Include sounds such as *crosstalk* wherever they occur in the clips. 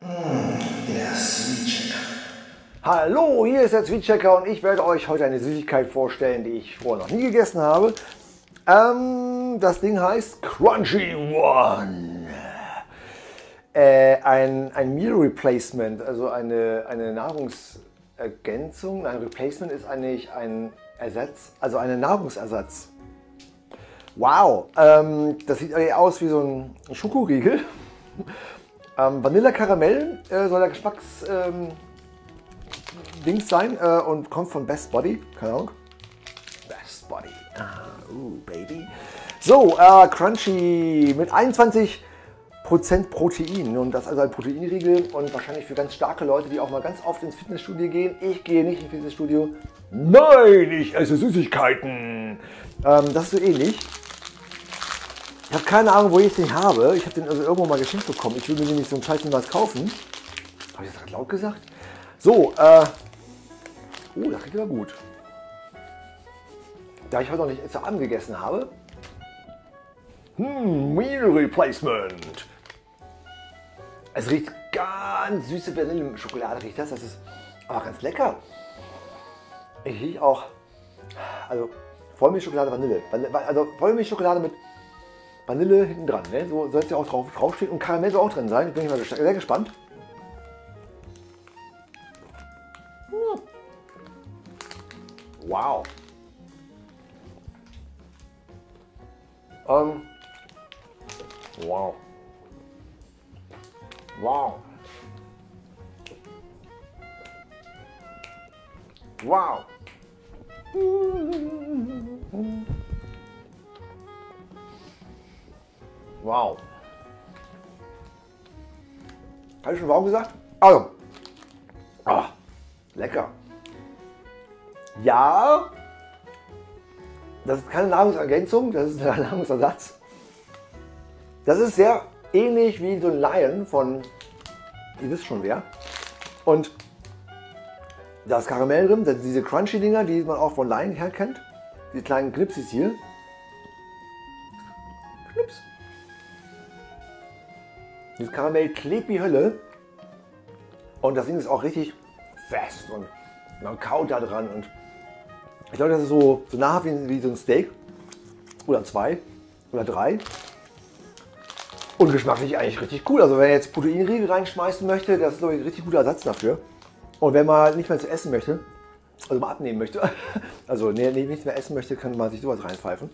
Der Sweet Checker. Hallo, hier ist der Sweet Checker und ich werde euch heute eine Süßigkeit vorstellen, die ich vorher noch nie gegessen habe. Ähm, das Ding heißt Crunchy One. Äh, ein, ein Meal Replacement, also eine, eine Nahrungsergänzung. Ein Replacement ist eigentlich ein Ersatz, also ein Nahrungsersatz. Wow, ähm, das sieht aus wie so ein Schokoriegel. Ähm, Vanille Karamell äh, soll der Geschmacks ähm, Dings sein äh, und kommt von Best Body. Keine Ahnung. Best Body. Ah, uh, Baby. So, äh, Crunchy mit 21% Protein. Und das ist also ein Proteinriegel und wahrscheinlich für ganz starke Leute, die auch mal ganz oft ins Fitnessstudio gehen. Ich gehe nicht ins Fitnessstudio. Nein, ich esse Süßigkeiten. Ähm, das ist so ähnlich. Ich habe keine Ahnung, wo ich den habe. Ich habe den also irgendwo mal geschenkt bekommen. Ich will mir nämlich so einen Scheiß niemals kaufen. Habe ich das gerade laut gesagt? So, äh. Oh, das riecht aber gut. Da ich heute noch nicht zu Abend gegessen habe. Hm, Meal Replacement. Es riecht ganz süße Vanilleschokolade, riecht das. Das ist aber ganz lecker. Ich rieche auch, also Vollmilchschokolade, Vanille. Also Vollmilchschokolade mit Vanille hinten dran. Ne? So soll es ja auch drauf, draufstehen. Und Karamell soll auch drin sein. Ich bin mal sehr gespannt. Hm. Wow. Ähm. Wow. Wow. Wow. Wow. Habe ich schon warum gesagt? Also. Ah, lecker. Ja, das ist keine Nahrungsergänzung, das ist ein *laughs* Nahrungsersatz. Das ist sehr ähnlich wie so ein Lion von, ihr wisst schon wer. Und da ist Karamell drin, das diese Crunchy-Dinger, die man auch von Lion her kennt. Die kleinen Knipsis hier. Knips. Dieses Karamell klebt wie Hölle. Und das Ding ist auch richtig fest und man kaut da dran. Und ich glaube, das ist so, so nahe wie, wie so ein Steak. Oder zwei oder drei. Und geschmacklich eigentlich richtig cool. Also wenn ihr jetzt Proteinriegel reinschmeißen möchte, das ist glaube ich ein richtig guter Ersatz dafür. Und wenn man nicht mehr zu essen möchte, also mal abnehmen möchte, *laughs* also nee, nichts mehr essen möchte, kann man sich sowas reinpfeifen.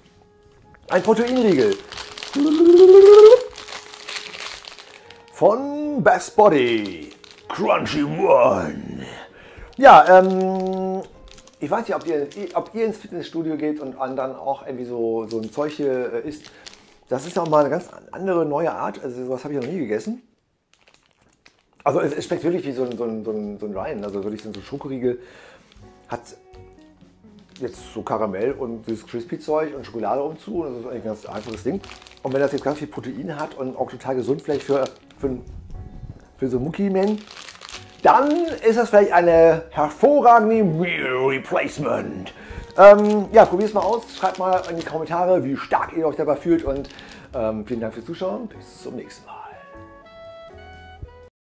Ein Proteinriegel. Von Best Body. Crunchy One. Ja, ähm, ich weiß nicht, ob ihr, ob ihr ins Fitnessstudio geht und dann auch irgendwie so, so ein Zeug hier äh, isst. Das ist auch mal eine ganz andere neue Art. Also sowas habe ich noch nie gegessen. Also es, es schmeckt wirklich wie so ein, so ein, so ein, so ein Ryan. Also wirklich so ein Schokoriegel. Hat jetzt so Karamell und dieses Crispy-Zeug und Schokolade umzu. Das ist eigentlich ein ganz einfaches Ding. Und wenn das jetzt ganz viel Protein hat und auch total gesund vielleicht für, für, für so Mucki-Men, dann ist das vielleicht eine hervorragende Meal Replacement. Ähm, ja, probiert es mal aus. Schreibt mal in die Kommentare, wie stark ihr euch dabei fühlt. Und ähm, vielen Dank fürs Zuschauen. Bis zum nächsten Mal.